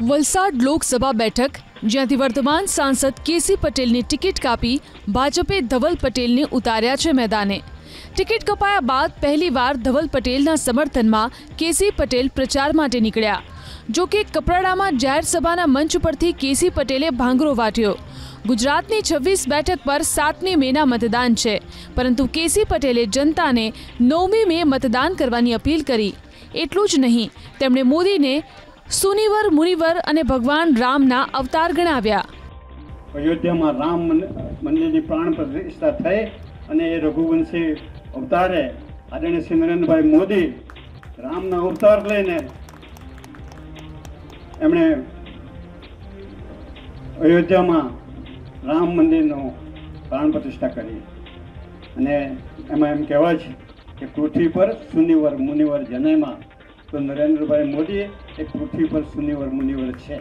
વલસાડ લોકસભા બેઠક, જ્યાંથી વર્તમાન સાંસદ કેસી પટેલની ટિકિટ કાપી ભાજપે ધવલ પટેલને ઉતાર્યા છે મેદાને. ટિકિટ કપાયા બાદ પહેલીવાર ધવલ પટેલના સમર્થનમાં કેસી પટેલ પ્રચાર માટે નીકળ્યા. જો કે કપરાડામાં જાહેર સભાના મંચ પરથી કેસી પટેલે ભાંગરો વાટ્યો. ગુજરાતની છવ્વીસ બેઠક પર સાતમી મેના મતદાન છે, પરંતુ કેસી પટેલે જનતાને નવમી મે મતદાન કરવાની અપીલ કરી. એટલું જ નહીં, તેમણે મોદીને સુનિવર, મુનિવર અને ભગવાન રામના અવતાર ગણાવ્યા. અયોધ્યામાં રામ મંદિરની પ્રાણ પ્રતિષ્ઠા થઈ અને એ રઘુવંશી અવતારે આદરણીય શ્રી નરેન્દ્રભાઈ મોદી રામના અવતાર લઈને એમણે અયોધ્યામાં રામ મંદિરનો પ્રાણ પ્રતિષ્ઠા કરી. અને એમાં એમ કહેવાય છે કે પૃથ્વી પર સુનિવર, મુનિવર જનયમાં તો નરેન્દ્રભાઈ મોદી એ પૃથ્વી પર સુનિવર મુનિવર છે.